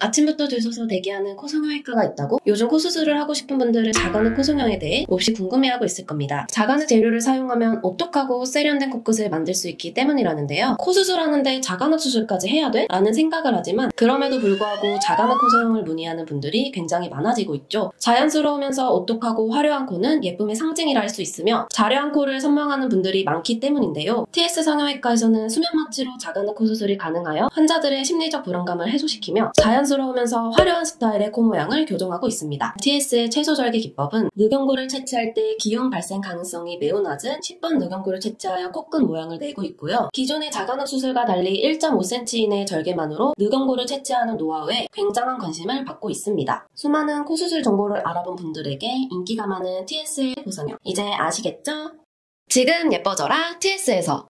아침부터 줄 서서 대기하는 코성형외과가 있다고? 요즘 코 수술을 하고 싶은 분들은 자가늑 코성형에 대해 몹시 궁금해하고 있을 겁니다. 자가늑 재료를 사용하면 오똑하고 세련된 코끝을 만들 수 있기 때문이라는데요. 코 수술하는데 자가늑 수술까지 해야 돼? 라는 생각을 하지만 그럼에도 불구하고 자가늑 코성형을 문의하는 분들이 굉장히 많아지고 있죠. 자연스러우면서 오똑하고 화려한 코는 예쁨의 상징이라 할 수 있으며 화려한 코를 선망하는 분들이 많기 때문인데요. TS 성형외과에서는 수면 마취로 자가늑 코 수술이 가능하여 환자들의 심리적 불안감을 해소시키며 자연스러우면서 화려한 스타일의 코 모양을 교정하고 있습니다. TS의 최소 절개 기법은 늑연고를 채취할 때 기형 발생 가능성이 매우 낮은 10번 늑연고를 채취하여 코끝 모양을 내고 있고요. 기존의 자가는 수술과 달리 1.5cm 이내의 절개만으로 늑연고를 채취하는 노하우에 굉장한 관심을 받고 있습니다. 수많은 코 수술 정보를 알아본 분들에게 인기가 많은 TS의 고성형 이제 아시겠죠? 지금 예뻐져라 TS에서